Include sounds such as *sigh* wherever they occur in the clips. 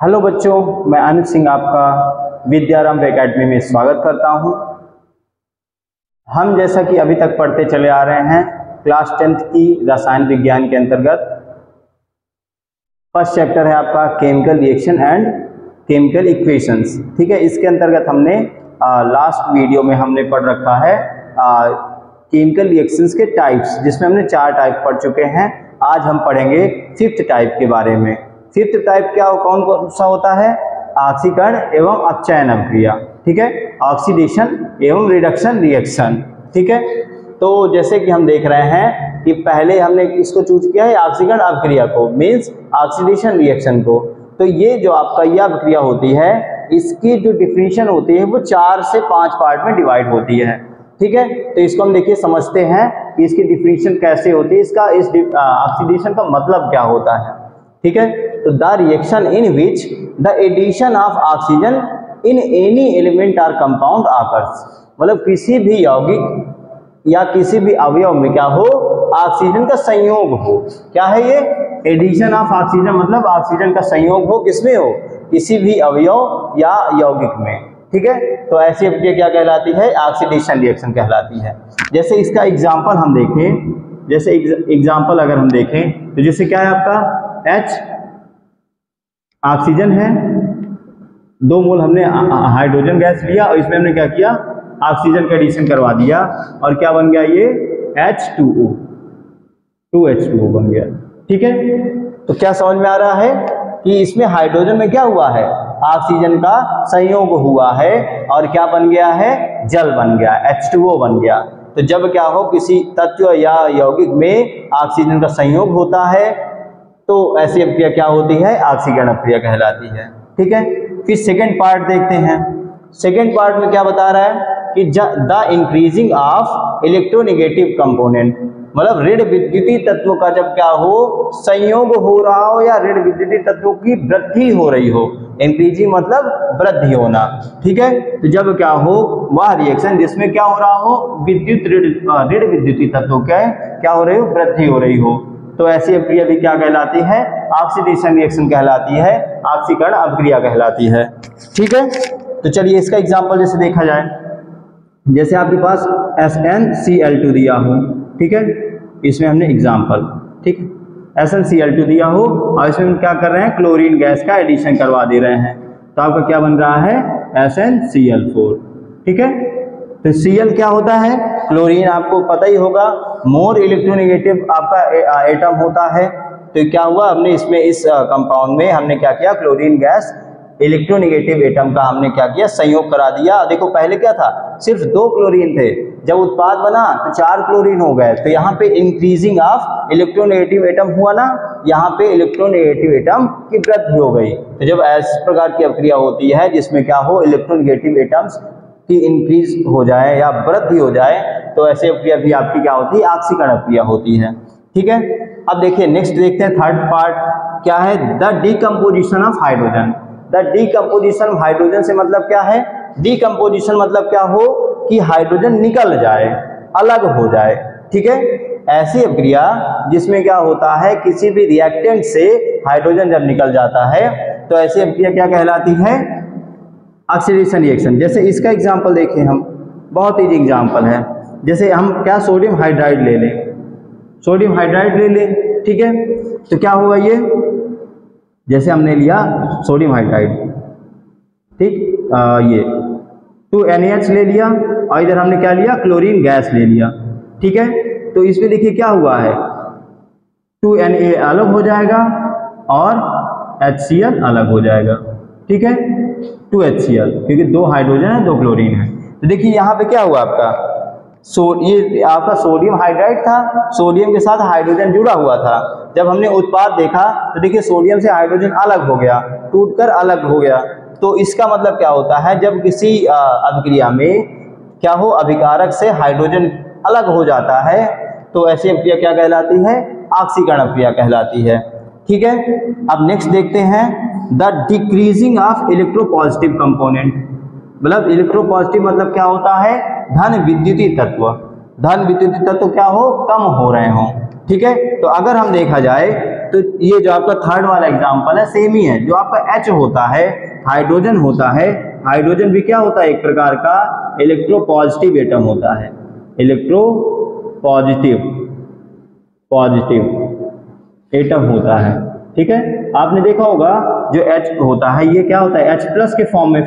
Hello बच्चों मैं अनिल सिंह आपका विद्यारंभ एकेडमी में स्वागत करता हूँ। हम जैसा कि अभी तक पढ़ते चले आ रहे हैं क्लास टेंथ की रसायन विज्ञान के अंतर्गत। फ़र्स्ट चैप्टर है आपका chemical reaction and chemical equations. ठीक है इसके अंतर्गत हमने आ, लास्ट वीडियो में हमने पढ़ रखा है केमिकल रिएक्शंस के टाइप्स जिसमें हमने चार टाइप पढ़ चुके हैं। आज हम पढ़ेंगे फिफ्थ टाइप के बारे में। फिफ्थ टाइप क्या हो, कौन कौन सा होता है? ऑक्सीकरण एवं अपचयन अभिक्रिया ठीक है? ऑक्सीडेशन एवं रिडक्शन रिएक्शन ठीक है? तो जैसे कि हम देख रहे हैं कि पहले हमने इसको चूज़ किया है? ऑक्सीकरण अभिक्रिया को मीन्स ऑक्सीडेशन रिएक्शन को। तो ये जो आपका यह अभिक्रिया होती है, इसकी जो डिफिनीशन होती है, वो चार से पाँच पार्ट में डिवाइड होती है, ठीक है? तो इसको हम देखिए, समझते हैं कि इसकी डिफिनीशन कैसे होती है, इसका इस ऑक्सीडेशन का मतलब क्या होता है। ठीक है? तो the reaction in which the addition of oxygen in any element or compound occurs मतलब किसी भी यौगिक या किसी भी अवयव में क्या हो? ऑक्सीजन का संयोग हो। क्या है ये? एडिशन ऑफ़ ऑक्सीजन मतलब ऑक्सीजन का संयोग हो किसमें हो? किसी भी अवयव या यौगिक में। ठीक है? तो ऐसी अभिक्रिया क्या कहलाती है? ऑक्सीडेशन रिएक्शन कहलाती है। जैसे इसका एग्ज़ाम्पल हम देखें, जैसे एग्ज़ाम्पल अगर हम देखें तो जैसे क्या है आपका? एच ऑक्सीजन है। दो मोल हमने हाइड्रोजन गैस लिया और इसमें हमने क्या किया? ऑक्सीजन का एडिशन करवा दिया। और क्या बन गया ये? H two O two H two O बन गया। ठीक है? तो क्या समझ में आ रहा है कि इसमें हाइड्रोजन में क्या हुआ है? ऑक्सीजन का संयोग हुआ है और क्या बन गया है? जल बन गया। एच टू ओ बन गया। तो जब क्या हो, किसी तत्व या यौगिक में ऑक्सीजन का संयोग होता है तो ऐसी अभिक्रिया क्या होती है? ऑक्सीकरण अभिक्रिया कहलाती है। ठीक है? फिर सेकेंड पार्ट देखते हैं। सेकेंड पार्ट में क्या बता रहा है कि the increasing of electronegative component मतलब ऋण विद्युतीय तत्वों का जब क्या हो, संयोग हो रहा हो या ऋण विद्युतीय तत्वों की वृद्धि हो रही हो। इंक्रीजिंग मतलब वृद्धि होना। ठीक है? तो जब क्या हो, वह रिएक्शन जिसमें क्या हो रहा हो, विद्युत ऋण ऋण विद्युतीय तत्वों के क्या हो रही हो, वृद्धि हो रही हो। तो ऐसी अभिक्रिया भी क्या कहलाती है? ऑक्सीडेशन रिएक्शन कहलाती है ऑक्सीकरण अभिक्रिया कहलाती है। ठीक है? तो चलिए इसका एग्ज़ाम्पल जैसे देखा जाए। जैसे आपके पास S N C L two दिया हो, ठीक है? इसमें हमने एग्ज़ाम्पल ठीक है? S N C L two दिया हो, और इसमें हम क्या कर रहे हैं? क्लोरीन गैस का एडिशन करवा दे रहे हैं। तो आपका क्या बन रहा है? S N C L four ठीक है? तो सी एल क्या होता है? क्लोरीन आपको पता ही होगा, मोर इलेक्ट्रोनिगेटिव आपका एटम होता है। तो क्या हुआ, हमने इसमें इस कंपाउंड में हमने क्या किया, क्लोरीन गैस इलेक्ट्रोनिगेटिव एटम का हमने क्या किया, संयोग करा दिया। देखो, पहले क्या था, सिर्फ़ दो क्लोरीन थे। जब उत्पाद बना तो चार क्लोरीन हो गए। तो यहाँ पे इंक्रीजिंग ऑफ़ इलेक्ट्रोनेगेटिव एटम हुआ ना, यहाँ पे इलेक्ट्रोनेगेटिव एटम की वृद्धि हो गई। तो जब इस प्रकार की अभिक्रिया होती है, जिसमें क्या हो इलेक्ट्रोनेगेटिव एटम्स की इंक्रीज हो जाए या वृद्धि हो जाए तो ऐसे अभिक्रिया भी आपकी क्या होती है? ऑक्सीकरण अभिक्रिया होती है। ठीक है? अब देखिए नेक्स्ट देखते हैं थर्ड पार्ट क्या है? The decomposition of hydrogen the decomposition hydrogen से मतलब क्या है? डीकम्पोजिशन मतलब क्या हो? कि हाइड्रोजन निकल जाए, अलग हो जाए। ठीक है? ऐसी अभिक्रिया जिसमें क्या होता है? किसी भी रिएक्टेंट से हाइड्रोजन जब निकल जाता है तो ऐसी अभिक्रिया क्या कहलाती है? ऑक्सीडेशन रिएक्शन जैसे इसका एग्ज़ाम्पल देखें हम बहुत ईजी एग्ज़ाम्पल है। जैसे हम क्या सोडियम हाइड्राइड ले लें। सोडियम हाइड्राइड ले लें ठीक है? तो क्या होगा ये? जैसे हमने लिया सोडियम हाइड्राइड ठीक? आ, ये। टू एन ले लिया और इधर हमने क्या लिया? क्लोरीन गैस ले लिया ठीक है? तो इसमें देखिए क्या हुआ है? टू एन ए अलग हो जाएगा और एच सी एल अलग हो जाएगा ठीक है? टू एच सी एल क्योंकि दो हाइड्रोजन है, दो क्लोरीन है। तो देखिए, यहाँ पे क्या हुआ आपका? सो ये आपका सोडियम हाइड्राइड था सोडियम के साथ हाइड्रोजन जुड़ा हुआ था। जब हमने उत्पाद देखा तो देखिए सोडियम से हाइड्रोजन अलग हो गया, टूटकर अलग हो गया। तो इसका मतलब क्या होता है, जब किसी अभिक्रिया में क्या हो, अभिकारक से हाइड्रोजन अलग हो जाता है तो ऐसी अभिक्रिया क्या कहलाती है? ऑक्सीकरण अभिक्रिया कहलाती है। ठीक है? अब नेक्स्ट देखते हैं। The decreasing of electropositive component मतलब इलेक्ट्रोपॉजिटिव मतलब क्या होता है? धन विद्युतीय तत्व। धन विद्युतीय तत्व क्या हो? कम हो रहे हो। ठीक है? तो अगर हम देखा जाए तो ये जो आपका थर्ड वाला एग्ज़ाम्पल है सेम ही है। जो आपका एच होता है हाइड्रोजन होता है हाइड्रोजन भी क्या होता है? एक प्रकार का इलेक्ट्रोपॉजिटिव एटम होता है। इलेक्ट्रो पॉजिटिव पॉजिटिव एटम होता है। ठीक है? आपने देखा होगा जो H होता है, ये क्या होता है? H प्लस के फॉर्म में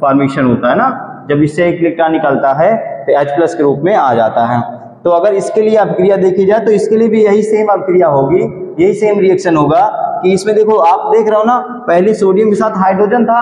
फॉर्मेशन होता है ना? जब इससे एक इलेक्ट्रॉन निकलता है तो H प्लस के रूप में आ जाता है। तो अगर इसके लिए अभिक्रिया देखी जाए तो इसके लिए भी यही सेम अभिक्रिया होगी। यही सेम रिएक्शन होगा कि इसमें देखो, आप देख रहे हो ना, पहले सोडियम के साथ हाइड्रोजन था,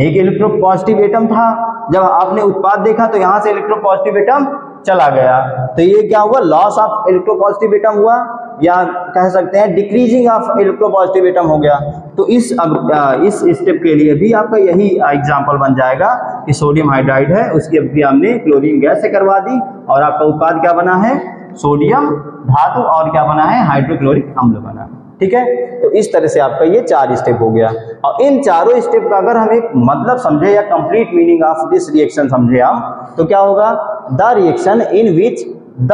एक इलेक्ट्रो पॉजिटिव एटम था। जब आपने उत्पाद देखा तो यहाँ से इलेक्ट्रो पॉजिटिव एटम चला गया। तो ये क्या हुआ? Loss of electro positive atom हुआ, या कह सकते हैं decreasing of electro positive atom हो गया। तो इस अब इस स्टेप के लिए भी आपका यही एग्जांपल बन जाएगा कि सोडियम हाइड्राइड है, उसकी अभिक्रिया हमने क्लोरीन गैस से करवा दी, और आपका उत्पाद क्या बना है? सोडियम धातु, और क्या बना है? हाइड्रोक्लोरिक अम्ल बना ठीक है? तो इस तरह से आपका ये चार स्टेप हो गया। और इन चारों स्टेप का अगर हम एक मतलब समझे या complete meaning of this reaction समझे हम तो क्या होगा? The reaction in which the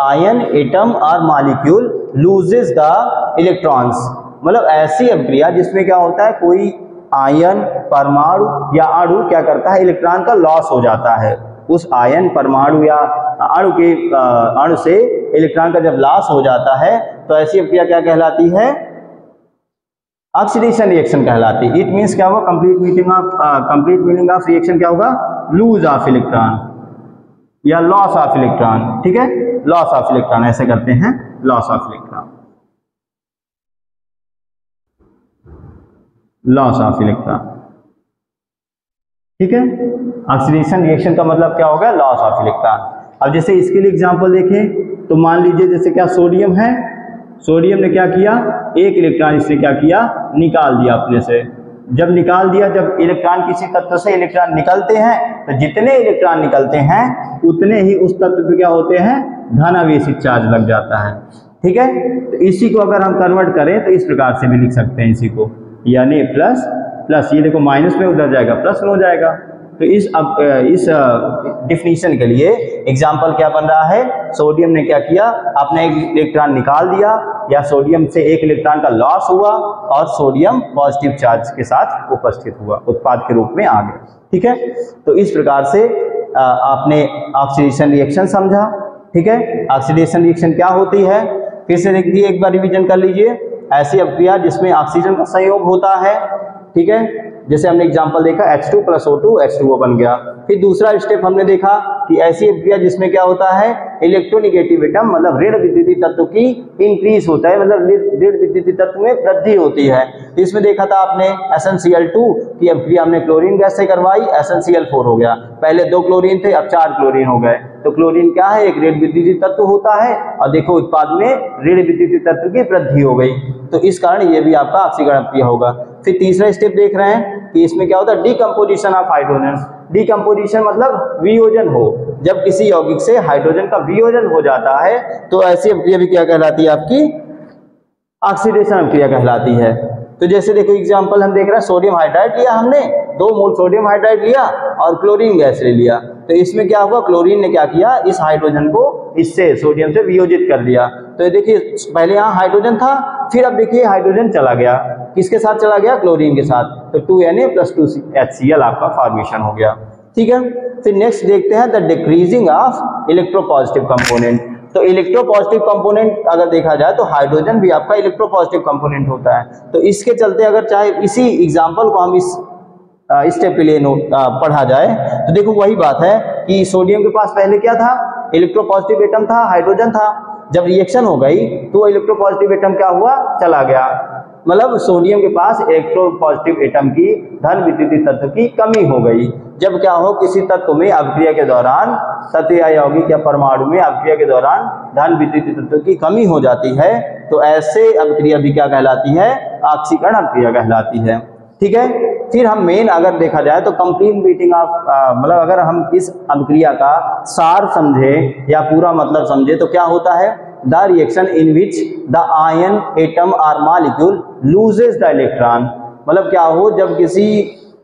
ion atom और मालिक्यूल लूजेज द इलेक्ट्रॉन्स मतलब ऐसी अभिक्रिया जिसमें क्या होता है? कोई आयन परमाणु या अणु क्या करता है? इलेक्ट्रॉन का लॉस हो जाता है। उस आयन परमाणु या अणु के अणु से इलेक्ट्रॉन का जब लॉस हो जाता है तो ऐसी अभिक्रिया क्या कहलाती है? ऑक्सीडेशन रिएक्शन कहलाती है। इट मींस क्या होगा? Complete meeting of complete meaning of reaction क्या होगा? लूज ऑफ़ इलेक्ट्रॉन या लॉस ऑफ़ इलेक्ट्रॉन ठीक है? लॉस ऑफ़ इलेक्ट्रॉन ऐसे करते हैं। Loss of electron loss of electron ठीक है? ऑक्सीडेशन रिएक्शन का मतलब क्या होगा? लॉस ऑफ़ इलेक्ट्रॉन अब जैसे इसके लिए एग्ज़ाम्पल देखें तो मान लीजिए जैसे क्या सोडियम है? सोडियम ने क्या किया? एक इलेक्ट्रॉन इसने क्या किया? निकाल दिया अपने से। जब निकाल दिया, जब इलेक्ट्रॉन किसी तत्व से इलेक्ट्रॉन निकलते हैं तो जितने इलेक्ट्रॉन निकलते हैं, उतने ही उस तत्व पे क्या होते हैं? धन धनावेशित चार्ज लग जाता है। ठीक है? तो इसी को अगर हम कन्वर्ट करें तो इस प्रकार से भी लिख सकते हैं इसी को। यानी प्लस प्लस ये देखो माइनस में उधर जाएगा प्लस में हो जाएगा। तो इस, अब इस डिफिनीशन के लिए एग्ज़ाम्पल क्या बन रहा है? सोडियम ने क्या किया? आपने एक इलेक्ट्रॉन निकाल दिया, या सोडियम से एक इलेक्ट्रॉन का लॉस हुआ, और सोडियम पॉजिटिव चार्ज के साथ उपस्थित हुआ, उत्पाद के रूप में आ गया ठीक है? तो इस प्रकार से आपने ऑक्सीडेशन रिएक्शन समझा। ठीक है? ऑक्सीडेशन रिएक्शन क्या होती है? फिर से देखिए, एक बार रिविजन कर लीजिए। ऐसी अभिक्रिया जिसमें ऑक्सीजन का संयोग होता है। ठीक है? जैसे हमने एग्जांपल देखा H2 two plus O two H two बन गया। फिर दूसरा स्टेप हमने देखा कि ऐसी अभिक्रिया जिसमें क्या होता है? इलेक्ट्रोनिगेटिव एटम मतलब ऋण विद्युतीय तत्व की इंक्रीज होता है मतलब ऋण विद्युतीय तत्व में वृद्धि होती है। तो इसमें देखा था आपने एस टू की अभिक्रिया हमने क्लोरीन गैस से करवाई फोर हो गया। पहले दो क्लोरीन थे, अब चार क्लोरीन हो गए। तो क्लोरीन क्या है? एक ऋण विद्युतीय तत्व होता है और देखो उत्पाद में ऋण विद्युतीय तत्व की वृद्धि हो गई। तो इस कारण ये भी आपका ऑक्सीकरण अभिक्रिया होगा। फिर तीसरा स्टेप देख रहे हैं कि इसमें क्या होता है? डिकम्पोजिशन ऑफ़ हाइड्रोजन डिकम्पोजिशन अभिक्रिया वियोजन हो। जब किसी यौगिक से हाइड्रोजन का वियोजन हो जाता है तो ऐसी अभिक्रिया भी क्या कहलाती है आपकी? ऑक्सीडेशन अभिक्रिया कहलाती है। तो जैसे देखो एग्ज़ाम्पल हम देख रहे हैं सोडियम हाइड्राइड लिया हमने। दो मोल सोडियम हाइड्राइड लिया और क्लोरीन गैस ले लिया। तो इसमें क्या हुआ? क्लोरीन ने क्या किया? इस हाइड्रोजन को इससे सोडियम से वियोजित कर दिया तो ये देखिए, पहले यहाँ हाइड्रोजन था, फिर अब देखिए हाइड्रोजन चला गया। किसके साथ चला गया? क्लोरीन के साथ। तो two N A plus two H C L आपका फॉर्मेशन हो गया। ठीक है? फिर नेक्स्ट देखते हैं the decreasing of electropositive component तो इलेक्ट्रोपॉजिटिव कंपोनेंट अगर देखा जाए तो हाइड्रोजन भी आपका इलेक्ट्रोपॉजिटिव कंपोनेंट होता है। तो इसके चलते अगर चाहे इसी एग्ज़ाम्पल को हम इस स्टेप के लिए पढ़ा जाए तो देखो वही बात है कि सोडियम के पास पहले क्या था? इलेक्ट्रोपॉजिटिव एटम था हाइड्रोजन था। जब रिएक्शन हो गई तो इलेक्ट्रोपॉजिटिव एटम क्या हुआ? चला गया। मतलब सोडियम के पास इलेक्ट्रोपॉजिटिव एटम की धन विद्युतीय तत्व की कमी हो गई। जब क्या हो? किसी तत्व में अभिक्रिया के दौरान तत्व या यौगिक या परमाणु में अभिक्रिया के दौरान धन विद्युतीय तत्व की कमी हो जाती है तो ऐसे अभिक्रिया भी क्या कहलाती है? ऑक्सीकरण अभिक्रिया कहलाती है। ठीक है? फिर हम मेन अगर देखा जाए तो कंप्लीट मीटिंग ऑफ़ मतलब अगर हम इस अभिक्रिया का सार समझे या पूरा मतलब समझे तो क्या होता है? The reaction in which the ion atom or molecule loses the electron मतलब क्या हो? जब किसी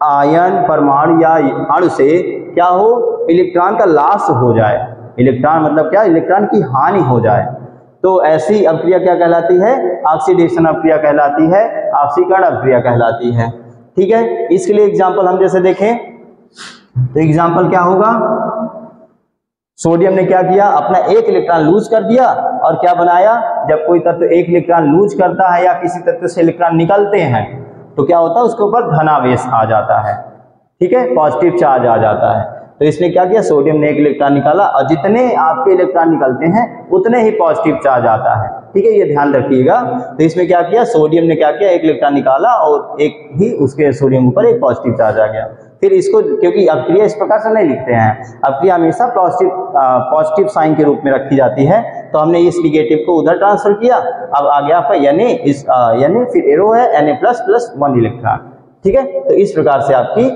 आयन परमाणु या अणु से क्या हो? इलेक्ट्रॉन का लाश हो जाए। इलेक्ट्रॉन मतलब क्या? इलेक्ट्रॉन की हानि हो जाए। तो ऐसी अभिक्रिया क्या कहलाती है? ऑक्सीडेशन अभिक्रिया कहलाती है। ऑक्सीकरण अभिक्रिया कहलाती है। ठीक है? इसके लिए एग्ज़ाम्पल हम जैसे देखें तो एग्ज़ाम्पल क्या होगा? सोडियम ने क्या किया? अपना एक इलेक्ट्रॉन लूज कर दिया और क्या बनाया? जब कोई तत्व तो एक इलेक्ट्रॉन लूज करता है या किसी तत्व से इलेक्ट्रॉन निकलते हैं तो क्या होता है? उसके ऊपर धनावेश आ जाता है। ठीक है? पॉजिटिव चार्ज आ जाता है। तो इसने क्या किया? सोडियम ने एक इलेक्ट्रॉन निकाला और जितने आपके इलेक्ट्रॉन निकलते हैं, उतने ही पॉजिटिव चार्ज आता है। ठीक है? ये ध्यान रखिएगा। तो इसमें क्या किया? सोडियम ने क्या किया? एक इलेक्ट्रॉन निकाला और एक ही उसके सोडियम ऊपर एक पॉजिटिव चार्ज आ गया। फिर इसको, क्योंकि अपक्रिया इस प्रकार से नहीं लिखते हैं। अपक्रिया हमेशा पॉजिटिव पॉजिटिव साइन के रूप में रखी जाती है। तो हमने इस निगेटिव को उधर ट्रांसफ़र किया। अब आ गया यानी इस यानी फिर एरो है N A plus plus one electron ठीक है? तो इस प्रकार से आपकी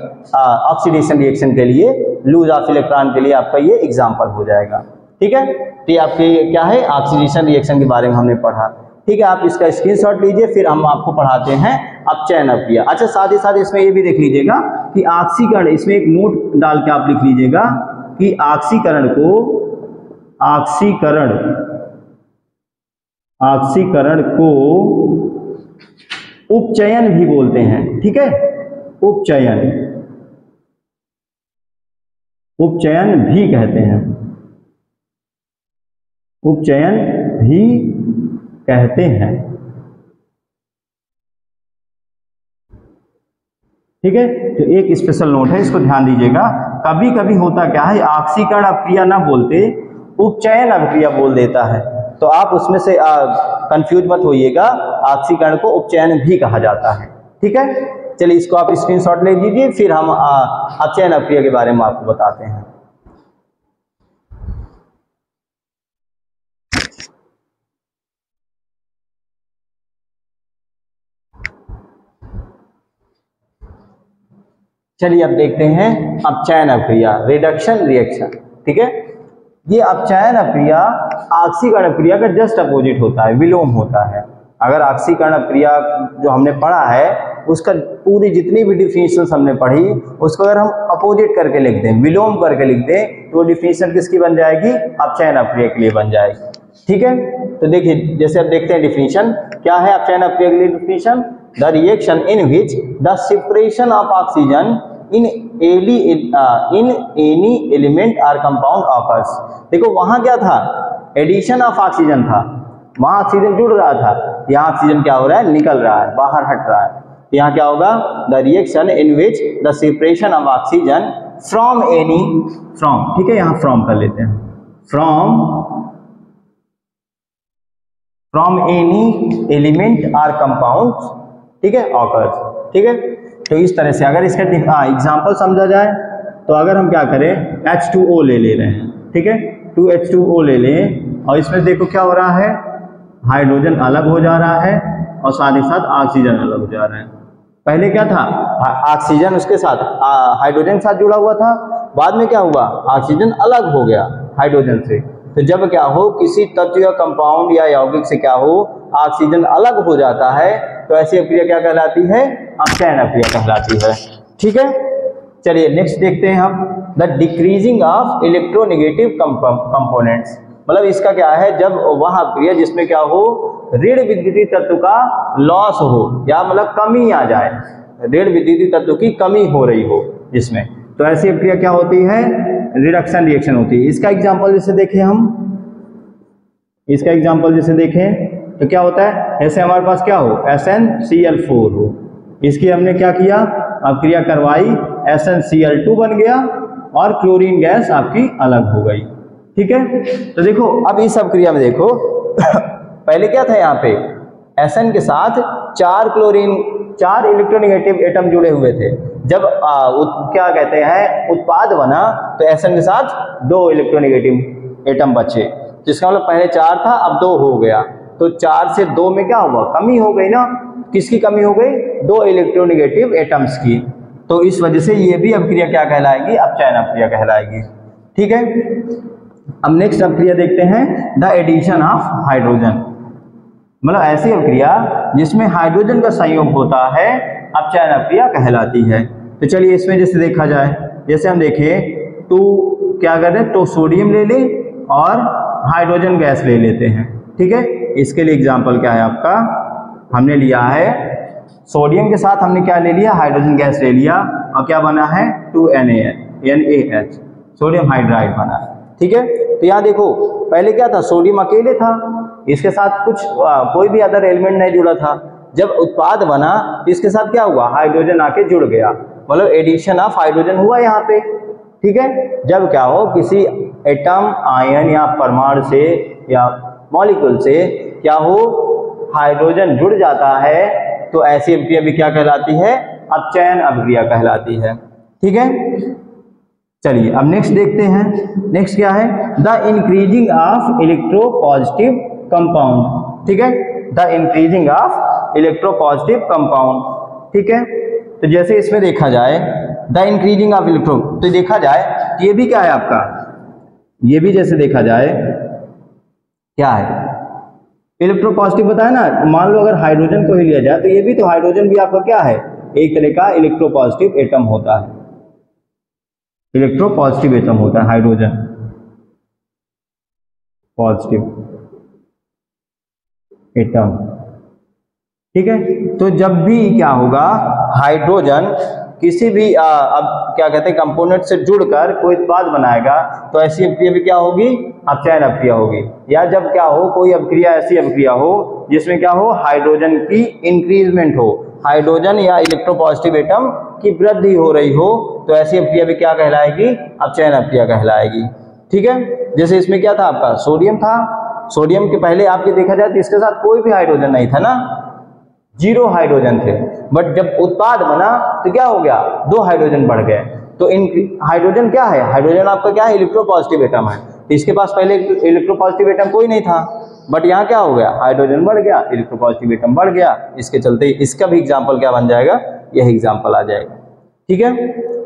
ऑक्सीडेशन रिएक्शन के लिए लूज ऑफ़ इलेक्ट्रॉन के लिए आपका ये एग्ज़ाम्पल हो जाएगा। ठीक है? तो ये आपके क्या है? ऑक्सीडेशन रिएक्शन के बारे में हमने पढ़ा। ठीक है, आप इसका स्क्रीनशॉट लीजिए, फिर हम आपको पढ़ाते हैं। अपचयन अभिक्रिया अच्छा साथ ही साथ इसमें ये भी देख लीजिएगा कि ऑक्सीकरण इसमें एक नोट डाल के आप लिख लीजिएगा कि ऑक्सीकरण को ऑक्सीकरण ऑक्सीकरण को उपचयन भी बोलते हैं, ठीक है? उपचयन। उपचयन भी कहते हैं। उपचयन भी कहते हैं। ठीक है? तो एक स्पेशल नोट है, इसको ध्यान दीजिएगा। कभी कभी होता क्या है ऑक्सीकरण अप्रिया ना बोलते, उपचयन अभिक्रिया बोल देता है। तो आप उसमें से कंफ्यूज मत होइएगा। ऑक्सीकरण को उपचयन भी कहा जाता है। ठीक है? चलिए इसको आप स्क्रीनशॉट ले लीजिए फिर हम अपचयन अभिक्रिया के बारे में आपको बताते हैं। चलिए अब देखते हैं अपचयन अभिक्रिया रिडक्शन रिएक्शन ठीक है? ये अपचयन अभिक्रिया ऑक्सीकरण अभिक्रिया का जस्ट अपोजिट होता है, विलोम होता है। अगर ऑक्सीकरण अभिक्रिया जो हमने पढ़ा है, उसका पूरी जितनी भी डिफिनेशन हमने पढ़ी, उसको अगर हम अपोजिट करके लिख दें, विलोम करके लिख दें तो डिफिनेशन किसकी बन जाएगी? अपचयन अप्रिया के लिए बन जाएगी। ठीक है? तो देखिए, जैसे आप देखते हैं डिफिनेशन क्या है अपचयन अभिक्रिया के लिए definition the reaction in which the separation of oxygen any uh, in any element or compound occurs देखो वहाँ क्या था? एडिशन ऑफ़ ऑक्सीजन था। वहाँ ऑक्सीजन जुड़ रहा था। यहाँ ऑक्सीजन क्या हो रहा है? निकल रहा है बाहर हट रहा है। यहाँ क्या होगा? The reaction in which the separation of oxygen from any from ठीक है यहाँ फ्रॉम कर लेते हैं। From from any element or compound ठीक है ऑकर्स ठीक है? तो इस तरह से अगर इसका एग्ज़ाम्पल समझा जाए तो अगर हम क्या करें H2O ले ले रहे हैं, ठीक है? टू एच टू ओ ले लें, और इसमें देखो क्या हो रहा है? हाइड्रोजन अलग हो जा रहा है, और साथ ही साथ ऑक्सीजन अलग हो जा रहा है। पहले क्या था? ऑक्सीजन उसके साथ हाइड्रोजन के साथ जुड़ा हुआ था। बाद में क्या हुआ? ऑक्सीजन अलग हो गया हाइड्रोजन से। तो जब क्या हो, किसी तत्व या कंपाउंड या यौगिक से क्या हो ऑक्सीजन अलग हो जाता है तो ऐसी अक्रिया क्या कहलाती है? अपचयन अक्रिया कहलाती है? ठीक है? चलिए नेक्स्ट देखते हैं हम. The decreasing of electronegative components मतलब इसका क्या है? जब वह अक्रिया जिसमें क्या हो? ऋण विद्युतीय तत्व का लॉस हो या मतलब कमी आ जाए. ऋण विद्युतीय तत्व की कमी हो रही हो जिसमें. तो ऐसी अक्रिया क्या होती है? रिडक्शन रिएक्शन होती है. इसका एग्ज़ाम्पल जैसे देखें हम. इसका एग्ज़ाम्पल जैसे देखें. तो क्या होता है? ऐसे हमारे पास क्या हो? S N C L four हो। इसकी हमने क्या किया? अब क्रिया करवाई। S N C L two बन गया और क्लोरीन गैस आपकी अलग हो गई। ठीक है? तो देखो अब इस सब क्रिया में देखो। *coughs* पहले क्या था यहाँ पे? एस एन के साथ चार क्लोरीन चार इलेक्ट्रोनिगेटिव एटम जुड़े हुए थे। जब आ, उत, क्या कहते हैं उत्पाद बना तो एस के साथ दो इलेक्ट्रोनिगेटिव एटम बचे। जिसका मतलब पहले चार था अब दो हो गया। तो चार से दो में क्या हुआ? कमी हो गई ना। किसकी कमी हो गई? दो इलेक्ट्रोनिगेटिव एटम्स की। तो इस वजह से ये भी अभिक्रिया क्या कहलाएगी? अपचयन अभिक्रिया कहलाएगी। ठीक है? अब नेक्स्ट अभिक्रिया देखते हैं। द एडिशन ऑफ़ हाइड्रोजन मतलब ऐसी अभिक्रिया जिसमें हाइड्रोजन का संयोग होता है, अपचयन अभिक्रिया कहलाती है। तो चलिए इसमें जैसे देखा जाए, जैसे हम देखें टू क्या कर रहे हैं? तो सोडियम ले लें और हाइड्रोजन गैस ले लेते हैं। ठीक है? इसके लिए एग्ज़ाम्पल क्या है आपका? हमने लिया है सोडियम के साथ हमने क्या ले लिया? हाइड्रोजन गैस ले लिया। और क्या बना है? Two N N A H sodium hydride बना है। ठीक है? तो यहाँ देखो पहले क्या था? सोडियम अकेले था। इसके साथ कुछ आ, कोई भी अदर एलिमेंट नहीं जुड़ा था। जब उत्पाद बना तो इसके साथ क्या हुआ? हाइड्रोजन आके जुड़ गया। मतलब एडिशन ऑफ़ हाइड्रोजन हुआ यहाँ पे। ठीक है? जब क्या हो? किसी एटम आयन या परमाणु से या मॉलिक्यूल से क्या हो? हाइड्रोजन जुड़ जाता है। तो ऐसी अभिक्रिया भी क्या कहलाती है? अपचयन अभिक्रिया कहलाती है। ठीक है? चलिए, अब नेक्स्ट देखते हैं। नेक्स्ट क्या है? The increasing of electropositive compound ठीक है? The increasing of electropositive compound ठीक है? तो जैसे इसमें देखा जाए द इंक्रीजिंग ऑफ़ इलेक्ट्रो तो देखा जाए, ये भी क्या है आपका? ये भी जैसे देखा जाए क्या है? इलेक्ट्रोपॉजिटिव बताया ना मान लो अगर हाइड्रोजन को ही लिया जाए तो ये भी तो हाइड्रोजन भी आपका क्या है? एक तरह का इलेक्ट्रोपॉजिटिव एटम होता है। इलेक्ट्रोपॉजिटिव एटम होता है हाइड्रोजन पॉजिटिव एटम ठीक है? तो जब भी क्या होगा हाइड्रोजन किसी भी आ, अब क्या कहते हैं कंपोनेंट से जुड़कर कोई उत्पाद बनाएगा तो ऐसी अभिक्रिया भी क्या होगी? अपचयन अभिक्रिया होगी। या जब क्या हो, कोई अभिक्रिया ऐसी अभिक्रिया हो, जिसमें क्या हो, हाइड्रोजन की इंक्रीजमेंट हो। हाइड्रोजन या इलेक्ट्रोपॉजिटिव एटम की वृद्धि हो रही हो तो ऐसी अभिक्रिया भी क्या कहलाएगी? अपचयन अभिक्रिया कहलाएगी। ठीक है? जैसे इसमें क्या था आपका? सोडियम था। सोडियम के पहले आपके देखा जाए तो इसके साथ कोई भी हाइड्रोजन नहीं था ना? ज़ीरो हाइड्रोजन थे। बट जब उत्पाद बना तो क्या हो गया? दो हाइड्रोजन बढ़ गए। तो इन हाइड्रोजन क्या है? हाइड्रोजन आपका क्या है? इलेक्ट्रोपॉजिटिव एटम है। तो इसके पास पहले इलेक्ट्रोपॉजिटिव एटम कोई नहीं था। बट यहाँ क्या हो गया? हाइड्रोजन बढ़ गया इलेक्ट्रोपॉजिटिव एटम बढ़ गया। इसके चलते इसका भी एग्ज़ाम्पल क्या बन जाएगा? यही एग्ज़ाम्पल आ जाएगा। ठीक है?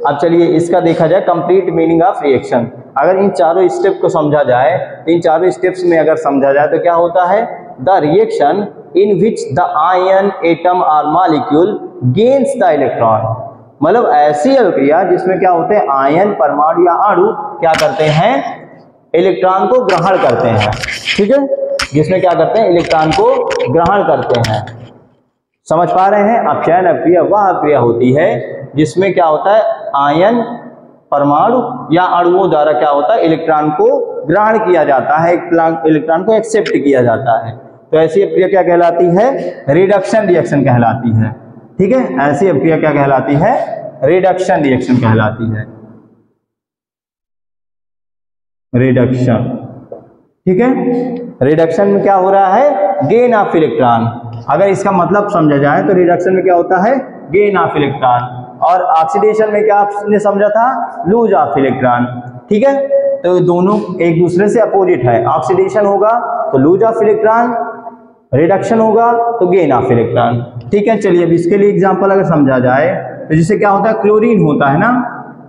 अब चलिए इसका देखा जाए कंप्लीट मीनिंग ऑफ़ रिएक्शन अगर इन चारों स्टेप को समझा जाए, इन चारों स्टेप्स में अगर समझा जाए तो क्या होता है? The reaction in which the ion atom और मालिक्यूल गेंस द इलेक्ट्रॉन मतलब ऐसी अभिक्रिया जिसमें क्या होते हैं? आयन परमाणु या अणु क्या करते हैं? इलेक्ट्रॉन को ग्रहण करते हैं। ठीक है? जिसमें क्या करते हैं? इलेक्ट्रॉन को ग्रहण करते हैं। समझ पा रहे हैं? अपचयन अभिक्रिया, वह अभिक्रिया होती है जिसमें क्या होता है? आयन परमाणु या अणुओं द्वारा क्या होता है? इलेक्ट्रॉन को ग्रहण किया जाता है। इलेक्ट्रॉन को एक्सेप्ट किया जाता है। तो ऐसी अभिक्रिया क्या कहलाती है? रिडक्शन रिएक्शन कहलाती है। ठीक है? ऐसी अभिक्रिया क्या कहलाती है? रिडक्शन रिएक्शन कहलाती है। रिडक्शन ठीक है? रिडक्शन में क्या हो रहा है? गेन ऑफ़ इलेक्ट्रॉन अगर इसका मतलब समझा जाए तो रिडक्शन में क्या होता है? गेन ऑफ़ इलेक्ट्रॉन और ऑक्सीडेशन में क्या आपने समझा था? लूज ऑफ़ इलेक्ट्रॉन ठीक है? तो दोनों एक दूसरे से अपोजिट है। ऑक्सीडेशन होगा तो लूज ऑफ़ इलेक्ट्रॉन रिडक्शन होगा तो गेन ऑफ़ इलेक्ट्रॉन ठीक है, चलिए अब इसके लिए एग्ज़ाम्पल अगर समझा जाए तो जिसे क्या होता है? क्लोरीन होता है ना?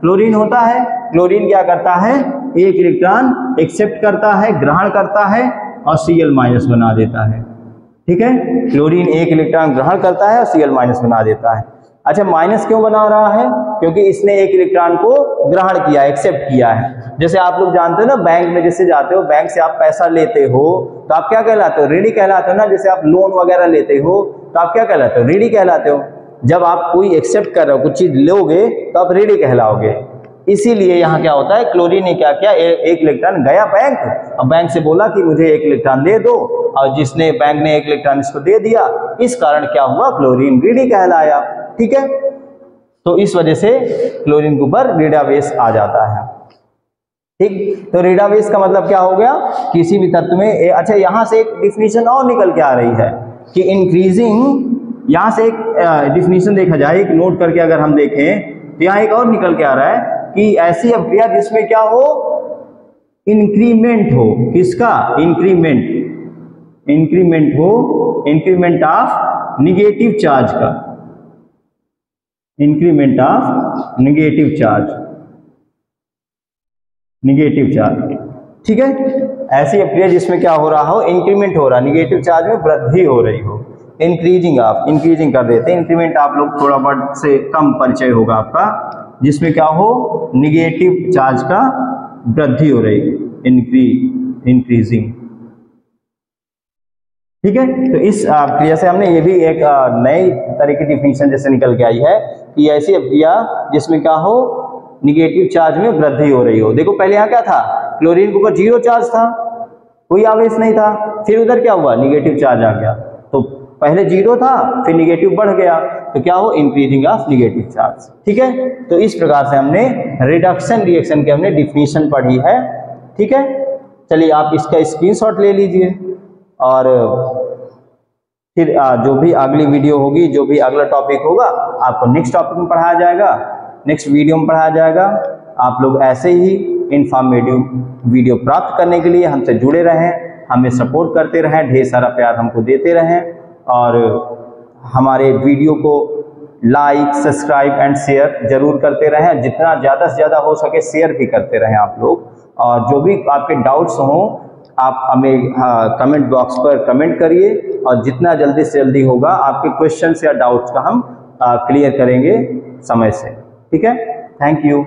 क्लोरीन होता है क्लोरीन क्या करता है? एक इलेक्ट्रॉन एक्सेप्ट करता है, ग्रहण करता है और सीएल माइनस बना देता है। ठीक है? क्लोरीन एक इलेक्ट्रॉन ग्रहण करता है और सीएल माइनस बना देता है। अच्छा माइनस क्यों बना रहा है? क्योंकि इसने एक इलेक्ट्रॉन को ग्रहण किया एक्सेप्ट किया है। जैसे आप लोग जानते हो ना बैंक में जैसे जाते हो बैंक से आप पैसा लेते हो तो आप क्या कहलाते हो? रेडी कहलाते हो ना, जैसे आप लोन वगैरह लेते हो तो आप क्या कहलाते हो? रेडी कहलाते हो। जब आप कोई एक्सेप्ट कर रहे हो, कुछ चीज़ लोगे तो आप रेडी कहलाओगे। इसीलिए यहाँ क्या होता है क्लोरीन ने क्या किया? एक इलेक्ट्रॉन गया बैंक और बैंक से बोला कि मुझे एक इलेक्ट्रॉन दे दो। और जिसने बैंक ने एक इलेक्ट्रॉन इसको दे दिया, इस कारण क्या हुआ? क्लोरीन रेडी कहलाया। ठीक है? तो इस वजह से क्लोरीन के ऊपर रेडावेस आ जाता है। ठीक? तो रेडावेस का मतलब क्या हो गया? किसी भी तत्व में ए, अच्छा यहाँ से एक डिफिनीशन और निकल के आ रही है कि इंक्रीजिंग यहाँ से एक डिफिनीशन देखा जाए एक नोट करके अगर हम देखें तो यहाँ एक और निकल के आ रहा है कि ऐसी अभिक्रिया जिसमें क्या हो? इंक्रीमेंट हो। किसका? इंक्रीमेंट इंक्रीमेंट हो। इंक्रीमेंट ऑफ़ निगेटिव चार्ज का। Increment of negative charge negative charge ठीक है? ऐसी अभिक्रिया जिसमें क्या हो रहा हो? इंक्रीमेंट हो रहा निगेटिव चार्ज में वृद्धि हो रही हो। इंक्रीजिंग ऑफ़ इंक्रीजिंग कर देते हैं। इंक्रीमेंट आप लोग थोड़ा बहुत से कम परिचय होगा आपका। जिसमें क्या हो? निगेटिव चार्ज का वृद्धि हो रही। इंक्री इंक्रीजिंग ठीक है? तो इस क्रिया से हमने ये भी एक नई तरह की डिफिनीशन जैसे निकल के आई है कि ऐसी क्रिया जिसमें क्या हो निगेटिव चार्ज में वृद्धि हो रही हो। देखो, पहले यहाँ क्या था? क्लोरीन के ऊपर ज़ीरो चार्ज था। कोई आवेश नहीं था। फिर उधर क्या हुआ? निगेटिव चार्ज आ गया। तो पहले ज़ीरो था, फिर निगेटिव बढ़ गया। तो क्या हो? इंक्रीजिंग ऑफ़ निगेटिव चार्ज ठीक है? तो इस प्रकार से हमने रिडक्शन रिएक्शन की हमने डिफिनीशन पढ़ी है। ठीक है? चलिए आप इसका स्क्रीनशॉट ले लीजिए। और फिर जो भी अगली वीडियो होगी, जो भी अगला टॉपिक होगा, आपको नेक्स्ट टॉपिक में पढ़ाया जाएगा नेक्स्ट वीडियो में पढ़ाया जाएगा। आप लोग ऐसे ही इन्फॉर्मेटिव वीडियो प्राप्त करने के लिए हमसे जुड़े रहें, हमें सपोर्ट करते रहें, ढेर सारा प्यार हमको देते रहें, और हमारे वीडियो को लाइक सब्सक्राइब एंड शेयर ज़रूर करते रहें। जितना ज़्यादा से ज़्यादा हो सके शेयर भी करते रहें आप लोग। और जो भी आपके डाउट्स हों आप हमें कमेंट बॉक्स पर कमेंट करिए और जितना जल्दी से जल्दी होगा, आपके क्वेश्चन या डाउट्स का हम क्लियर करेंगे समय से। ठीक है? Thank you